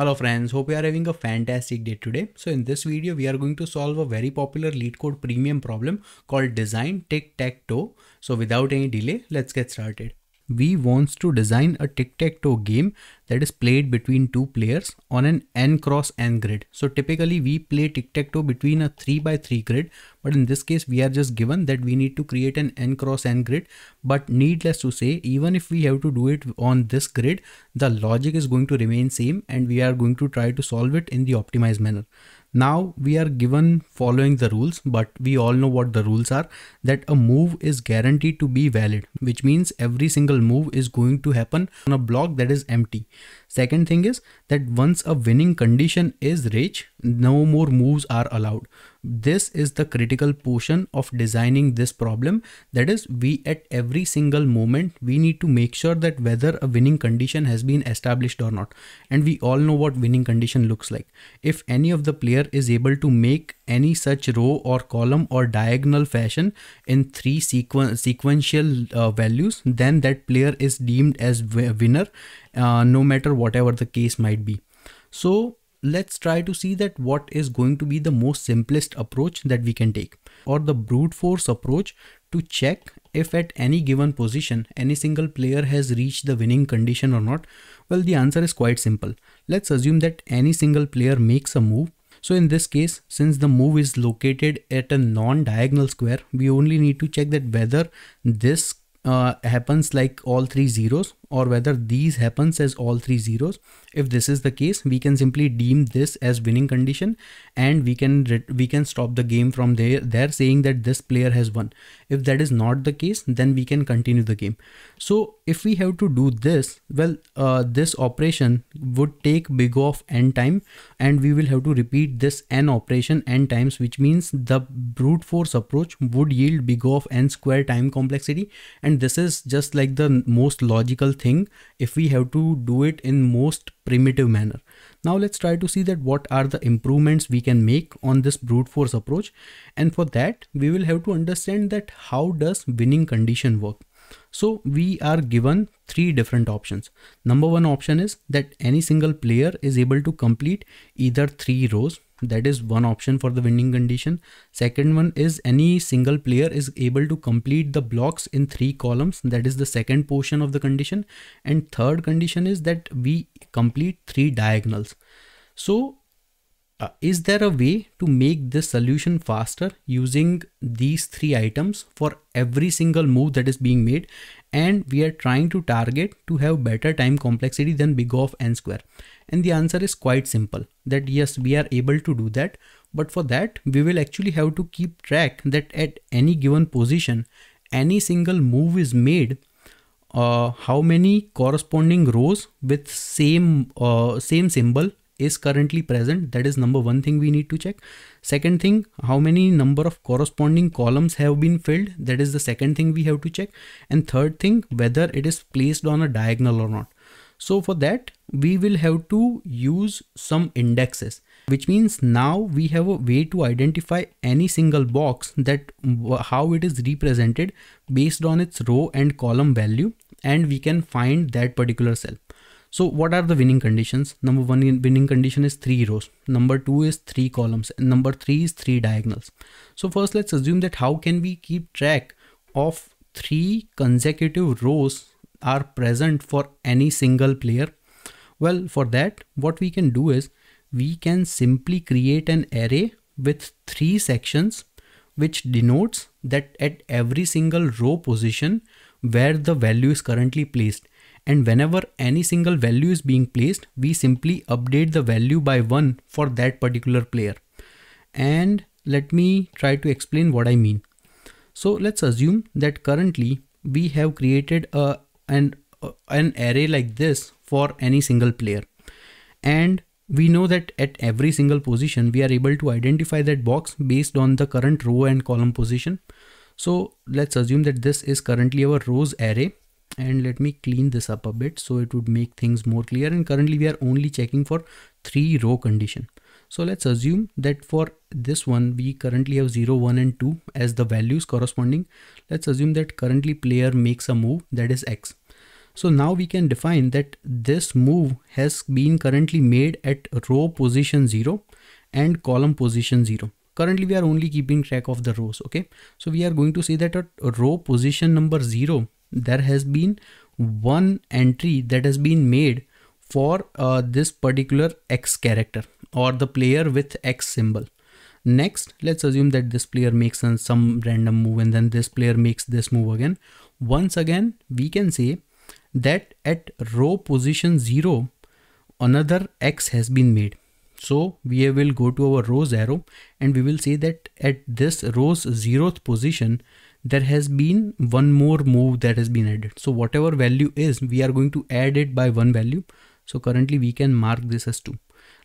Hello friends, hope you are having a fantastic day today. So in this video, we are going to solve a very popular LeetCode premium problem called design tic-tac-toe. So without any delay, let's get started we wants to design a tic-tac-toe game that is played between two players on an n cross n grid. So typically we play tic-tac-toe between a 3 by 3 grid, but in this case we are just given that we need to create an n cross n grid. But needless to say, even if we have to do it on this grid, the logic is going to remain same and we are going to try to solve it in the optimized manner. Now we are given following the rules, but we all know what the rules are that a move is guaranteed to be valid, which means every single move is going to happen on a block that is empty. Second thing is that once a winning condition is reached, no more moves are allowed. This is the critical portion of designing this problem. That is we at every single moment, we need to make sure that whether a winning condition has been established or not. And we all know what winning condition looks like. If any of the player is able to make any such row or column or diagonal fashion in three sequen sequential uh, values, then that player is deemed as winner uh, no matter whatever the case might be. So let's try to see that what is going to be the most simplest approach that we can take or the brute force approach to check if at any given position any single player has reached the winning condition or not. Well, the answer is quite simple. Let's assume that any single player makes a move so in this case, since the move is located at a non-diagonal square, we only need to check that whether this uh, happens like all three zeros or whether these happens as all three zeros. If this is the case, we can simply deem this as winning condition and we can we can stop the game from there, there saying that this player has won. If that is not the case, then we can continue the game. So if we have to do this, well, uh, this operation would take big of n time and we will have to repeat this n operation n times, which means the brute force approach would yield big of n square time complexity. And this is just like the most logical thing if we have to do it in most primitive manner. Now let's try to see that what are the improvements we can make on this brute force approach. And for that, we will have to understand that how does winning condition work. So we are given three different options. Number one option is that any single player is able to complete either three rows. That is one option for the winning condition. Second one is any single player is able to complete the blocks in three columns. That is the second portion of the condition. And third condition is that we complete three diagonals. So uh, is there a way to make this solution faster using these three items for every single move that is being made? And we are trying to target to have better time complexity than big O of n square. And the answer is quite simple that yes we are able to do that. But for that we will actually have to keep track that at any given position any single move is made uh, how many corresponding rows with same uh, same symbol is currently present. That is number one thing we need to check. Second thing how many number of corresponding columns have been filled? That is the second thing we have to check. And third thing whether it is placed on a diagonal or not. So for that we will have to use some indexes which means now we have a way to identify any single box that how it is represented based on its row and column value. And we can find that particular cell so what are the winning conditions? Number one winning condition is three rows. Number two is three columns. And number three is three diagonals. So first let's assume that how can we keep track of three consecutive rows are present for any single player? Well, for that, what we can do is we can simply create an array with three sections which denotes that at every single row position where the value is currently placed and whenever any single value is being placed we simply update the value by one for that particular player. And let me try to explain what I mean. So let's assume that currently we have created a an uh, an array like this for any single player. And we know that at every single position we are able to identify that box based on the current row and column position. So let's assume that this is currently our rows array and let me clean this up a bit so it would make things more clear and currently we are only checking for three row condition so let's assume that for this one we currently have 0 1 and 2 as the values corresponding let's assume that currently player makes a move that is x So now we can define that this move has been currently made at row position 0 and column position 0. Currently we are only keeping track of the rows. Okay. So we are going to say that at row position number 0 there has been one entry that has been made for uh, this particular X character or the player with X symbol. Next, let's assume that this player makes some random move and then this player makes this move again. Once again, we can say that at row position 0, another X has been made. So we will go to our rows array and we will say that at this row's zeroth position, there has been one more move that has been added. So whatever value is, we are going to add it by one value. So currently we can mark this as 2.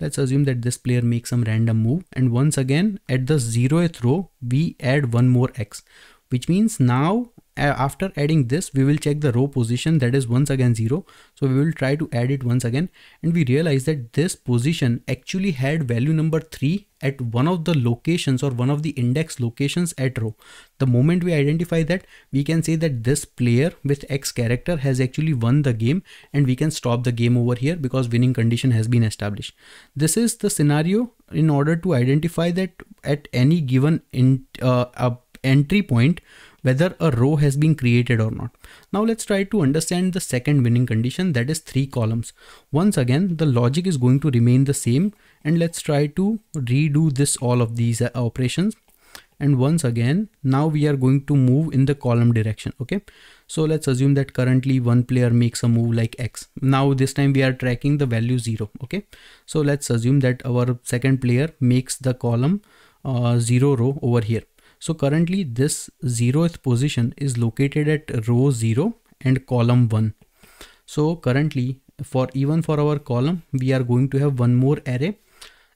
Let's assume that this player makes some random move and once again at the zeroth row we add one more x which means now after adding this we will check the row position that is once again 0 so we will try to add it once again. And we realize that this position actually had value number 3 at one of the locations or one of the index locations at row. The moment we identify that we can say that this player with x character has actually won the game and we can stop the game over here because winning condition has been established. This is the scenario in order to identify that at any given in, uh, entry point whether a row has been created or not. Now let's try to understand the second winning condition that is three columns. Once again, the logic is going to remain the same and let's try to redo this all of these uh, operations. And once again, now we are going to move in the column direction. Okay. So let's assume that currently one player makes a move like X. Now this time we are tracking the value zero. Okay. So let's assume that our second player makes the column uh, zero row over here. So currently this zeroth position is located at row 0 and column 1. So currently for even for our column we are going to have one more array.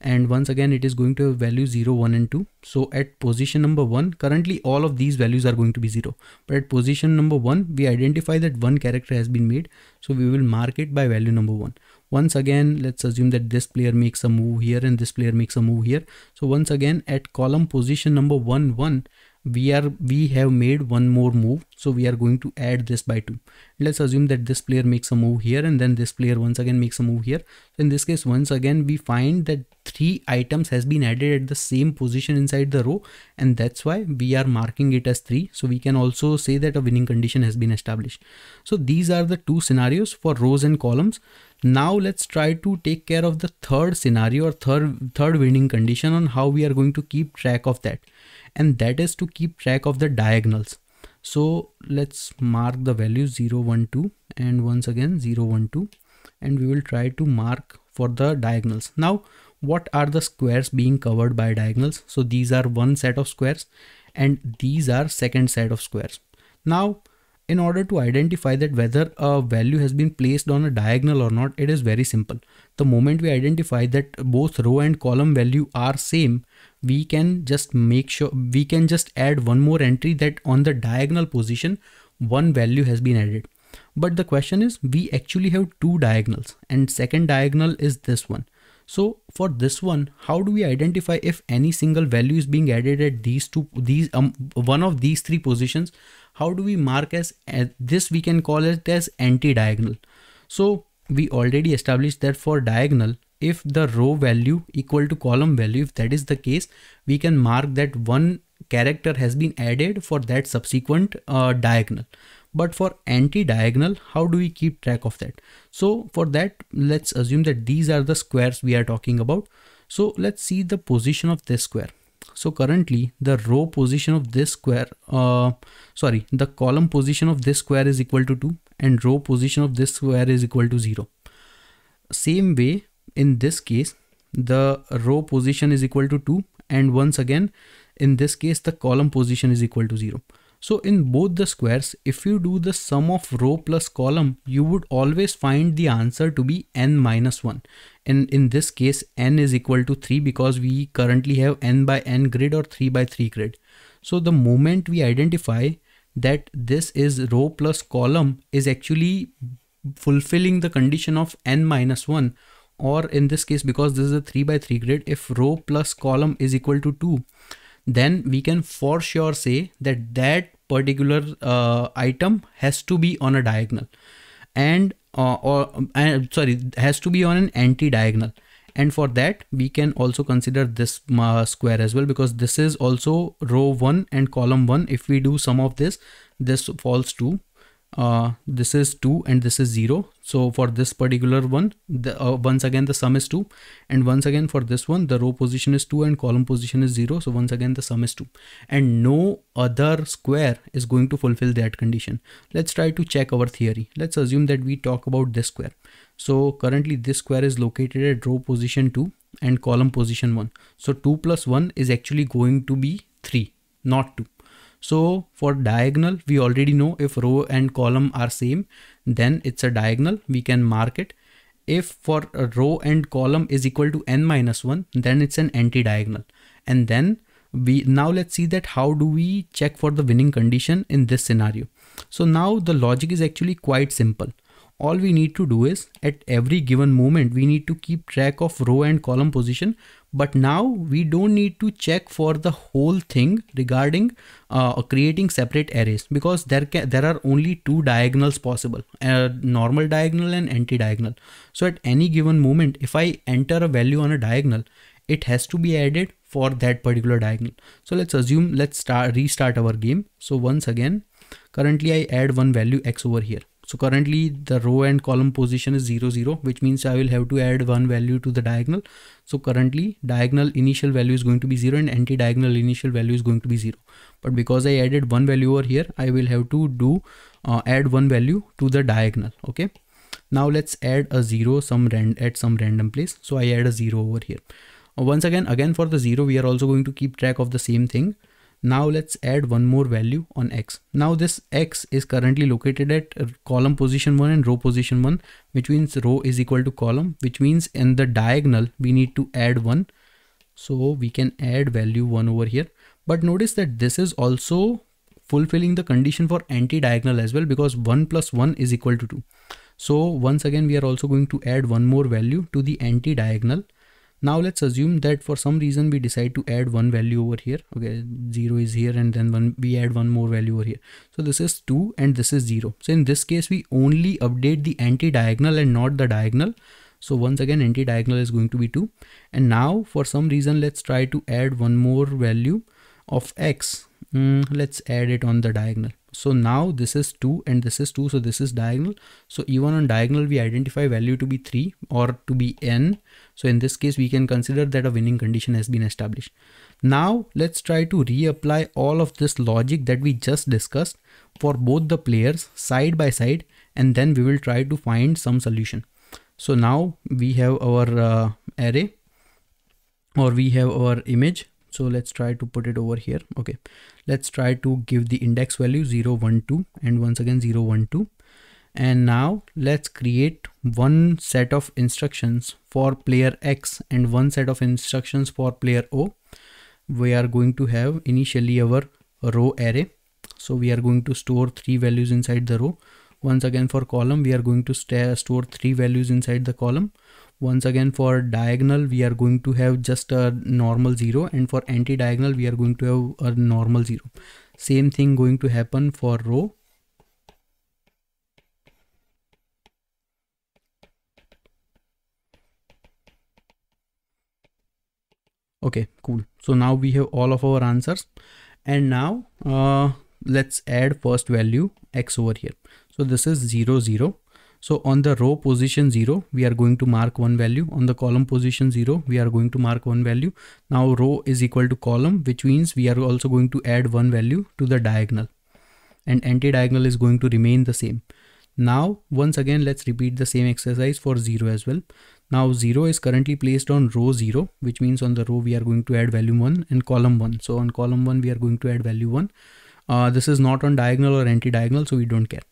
And once again it is going to have value 0 1 and 2 so at position number 1 currently all of these values are going to be 0 but at position number 1 we identify that one character has been made. So we will mark it by value number 1 once again let's assume that this player makes a move here and this player makes a move here. So once again at column position number 1 1 we are we have made one more move. So we are going to add this by 2 let's assume that this player makes a move here and then this player once again makes a move here. So in this case once again we find that three items has been added at the same position inside the row. And that's why we are marking it as 3 so we can also say that a winning condition has been established. So these are the two scenarios for rows and columns now let's try to take care of the third scenario or third third winning condition on how we are going to keep track of that. And that is to keep track of the diagonals. So let's mark the value 0 1 2 and once again 0 1 2 and we will try to mark for the diagonals. Now what are the squares being covered by diagonals? So these are one set of squares and these are second set of squares. Now in order to identify that whether a value has been placed on a diagonal or not, it is very simple. The moment we identify that both row and column value are same, we can just make sure we can just add one more entry that on the diagonal position, one value has been added. But the question is we actually have two diagonals and second diagonal is this one. So for this one, how do we identify if any single value is being added at these two, these um, one of these three positions? how do we mark as, as this we can call it as anti-diagonal so we already established that for diagonal if the row value equal to column value if that is the case we can mark that one character has been added for that subsequent uh, diagonal but for anti-diagonal how do we keep track of that? So for that let's assume that these are the squares we are talking about. So let's see the position of this square. So currently the row position of this square uh, sorry the column position of this square is equal to 2 and row position of this square is equal to 0 same way in this case the row position is equal to 2 and once again in this case the column position is equal to 0 so in both the squares, if you do the sum of row plus column, you would always find the answer to be n minus 1. And in this case, n is equal to 3 because we currently have n by n grid or 3 by 3 grid. So the moment we identify that this is row plus column is actually fulfilling the condition of n minus 1 or in this case because this is a 3 by 3 grid if row plus column is equal to 2 then we can for sure say that that particular uh, item has to be on a diagonal. And uh, or uh, sorry has to be on an anti-diagonal. And for that we can also consider this uh, square as well because this is also row 1 and column 1 if we do sum of this this falls to uh, this is 2 and this is 0 so for this particular one the, uh, once again the sum is 2 and once again for this one the row position is 2 and column position is 0 so once again the sum is 2 and no other square is going to fulfill that condition. Let's try to check our theory. Let's assume that we talk about this square. So currently this square is located at row position 2 and column position 1 so 2 plus 1 is actually going to be 3 not 2 so for diagonal, we already know if row and column are same, then it's a diagonal. We can mark it. If for a row and column is equal to n minus 1, then it's an anti-diagonal. And then we now let's see that how do we check for the winning condition in this scenario. So now the logic is actually quite simple all we need to do is at every given moment we need to keep track of row and column position. But now we don't need to check for the whole thing regarding uh, creating separate arrays because there can, there are only two diagonals possible a normal diagonal and anti-diagonal. So at any given moment if i enter a value on a diagonal it has to be added for that particular diagonal. So let's assume let's start restart our game. So once again currently i add one value x over here so currently the row and column position is 0, 0, which means I will have to add one value to the diagonal. So currently diagonal initial value is going to be 0 and anti-diagonal initial value is going to be 0. But because I added one value over here, I will have to do uh, add one value to the diagonal. Okay. Now let's add a 0 some rand at some random place. So I add a 0 over here. Once again, again for the 0, we are also going to keep track of the same thing. Now let's add one more value on x. Now this x is currently located at uh, column position 1 and row position 1 which means row is equal to column which means in the diagonal we need to add 1. So we can add value 1 over here. But notice that this is also fulfilling the condition for anti-diagonal as well because 1 plus 1 is equal to 2. So once again we are also going to add one more value to the anti-diagonal now let's assume that for some reason we decide to add one value over here. Okay zero is here and then one we add one more value over here. So this is two and this is zero. So in this case we only update the anti-diagonal and not the diagonal. So once again anti-diagonal is going to be 2 and now for some reason let's try to add one more value of x. Mm, let's add it on the diagonal so now this is 2 and this is 2 so this is diagonal. So even on diagonal we identify value to be 3 or to be n. So in this case we can consider that a winning condition has been established. Now let's try to reapply all of this logic that we just discussed for both the players side by side and then we will try to find some solution. So now we have our uh, array or we have our image so let's try to put it over here. Okay. Let's try to give the index value 0 1 2 and once again 0 1 2 and now let's create one set of instructions for player x and one set of instructions for player o. We are going to have initially our row array. So we are going to store three values inside the row. Once again for column we are going to store three values inside the column once again for diagonal we are going to have just a normal zero and for anti-diagonal we are going to have a normal zero. Same thing going to happen for row okay cool. So now we have all of our answers. And now uh, let's add first value x over here. So this is 0 0 so on the row position 0, we are going to mark one value. On the column position 0, we are going to mark one value. Now row is equal to column, which means we are also going to add one value to the diagonal. And anti-diagonal is going to remain the same. Now, once again, let's repeat the same exercise for 0 as well. Now 0 is currently placed on row 0, which means on the row we are going to add value 1 and column 1. So on column 1, we are going to add value 1. Uh, this is not on diagonal or anti-diagonal, so we don't care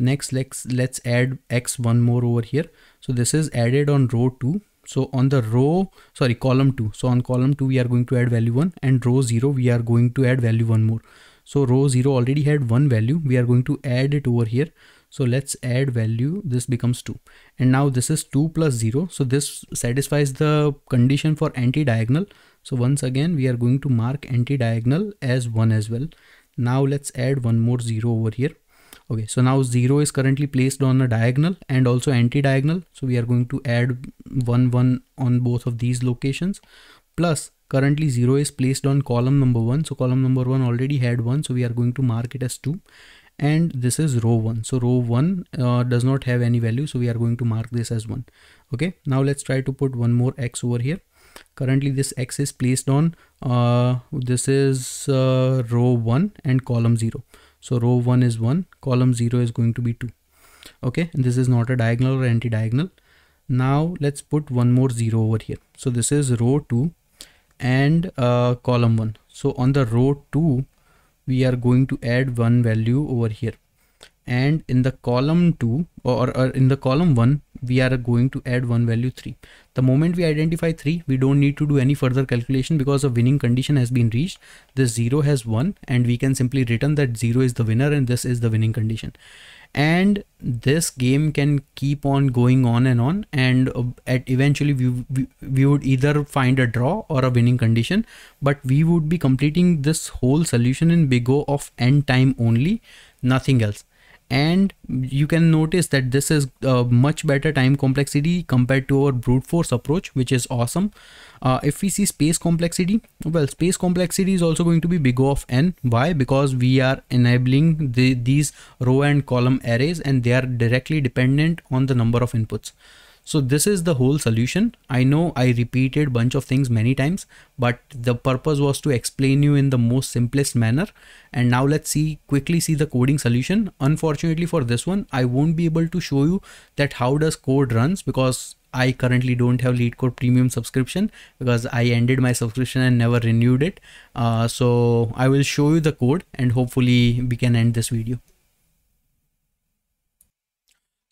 next let's let's add x one more over here. So this is added on row 2 so on the row sorry column 2 so on column 2 we are going to add value 1 and row 0 we are going to add value 1 more. So row 0 already had one value. We are going to add it over here. So let's add value. This becomes 2 and now this is 2 plus 0 so this satisfies the condition for anti-diagonal. So once again we are going to mark anti-diagonal as 1 as well. Now let's add one more 0 over here okay so now 0 is currently placed on a diagonal and also anti-diagonal. So we are going to add 1 1 on both of these locations. Plus currently 0 is placed on column number 1 so column number 1 already had 1 so we are going to mark it as 2 and this is row 1 so row 1 uh, does not have any value. So we are going to mark this as 1 okay now let's try to put one more x over here. Currently this x is placed on uh, this is uh, row 1 and column 0 so row 1 is 1 column 0 is going to be 2 okay and this is not a diagonal or anti-diagonal. Now let's put one more 0 over here. So this is row 2 and uh, column 1 so on the row 2 we are going to add one value over here and in the column 2 or, or, in the column 1 we are going to add one value 3 the moment we identify 3 we don't need to do any further calculation because a winning condition has been reached. This 0 has won and we can simply return that 0 is the winner and this is the winning condition. And this game can keep on going on and on and uh, at eventually we, we, we would either find a draw or a winning condition but we would be completing this whole solution in big o of n time only nothing else and you can notice that this is a much better time complexity compared to our brute force approach which is awesome. Uh, if we see space complexity well space complexity is also going to be big o of n. Why? Because we are enabling the, these row and column arrays and they are directly dependent on the number of inputs so this is the whole solution. I know I repeated bunch of things many times, but the purpose was to explain you in the most simplest manner. And now let's see quickly see the coding solution. Unfortunately for this one, I won't be able to show you that how does code runs because I currently don't have LeetCode premium subscription because I ended my subscription and never renewed it. Uh, so I will show you the code and hopefully we can end this video.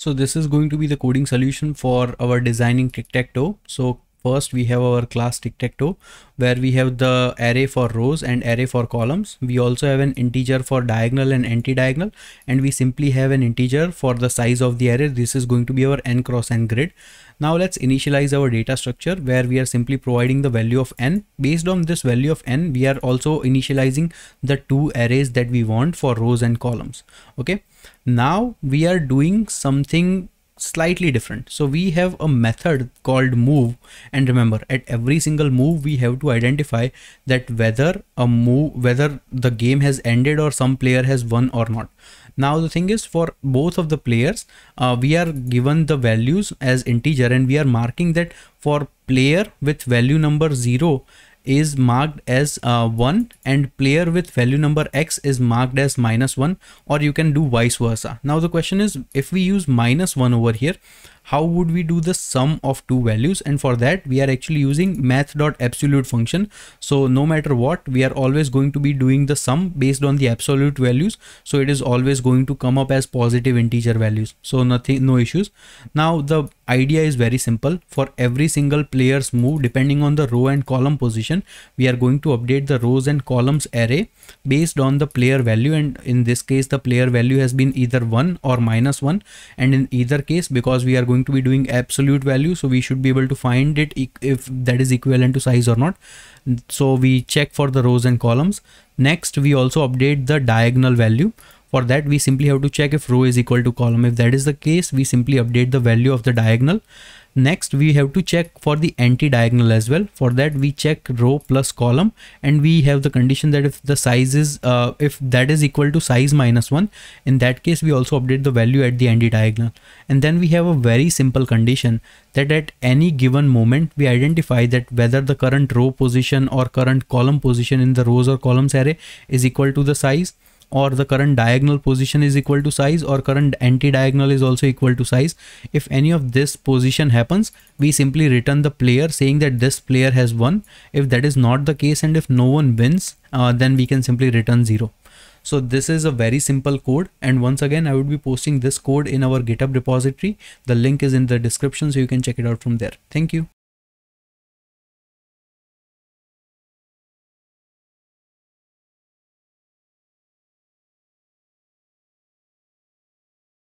So this is going to be the coding solution for our designing tic-tac-toe. So first we have our class tic-tac-toe where we have the array for rows and array for columns. We also have an integer for diagonal and anti-diagonal and we simply have an integer for the size of the array. This is going to be our n cross n grid. Now let's initialize our data structure where we are simply providing the value of n. Based on this value of n, we are also initializing the two arrays that we want for rows and columns. Okay. Now we are doing something slightly different. So we have a method called move and remember at every single move we have to identify that whether a move whether the game has ended or some player has won or not. Now the thing is for both of the players, uh, we are given the values as integer and we are marking that for player with value number 0 is marked as uh, 1 and player with value number x is marked as minus 1 or you can do vice versa. Now the question is if we use minus 1 over here how would we do the sum of two values? And for that we are actually using math.absolute function. So no matter what we are always going to be doing the sum based on the absolute values. So it is always going to come up as positive integer values. So nothing no issues. Now the idea is very simple. For every single player's move depending on the row and column position we are going to update the rows and columns array based on the player value. And in this case the player value has been either 1 or minus 1 and in either case because we are going going to be doing absolute value so we should be able to find it if that is equivalent to size or not. So we check for the rows and columns. Next we also update the diagonal value for that we simply have to check if row is equal to column if that is the case we simply update the value of the diagonal Next, we have to check for the anti-diagonal as well. For that, we check row plus column and we have the condition that if the size is, uh, if that is equal to size minus one, in that case, we also update the value at the anti-diagonal. And then we have a very simple condition that at any given moment, we identify that whether the current row position or current column position in the rows or columns array is equal to the size or the current diagonal position is equal to size or current anti-diagonal is also equal to size. If any of this position happens, we simply return the player saying that this player has won. If that is not the case and if no one wins, uh, then we can simply return zero. So this is a very simple code. And once again, I would be posting this code in our GitHub repository. The link is in the description so you can check it out from there. Thank you.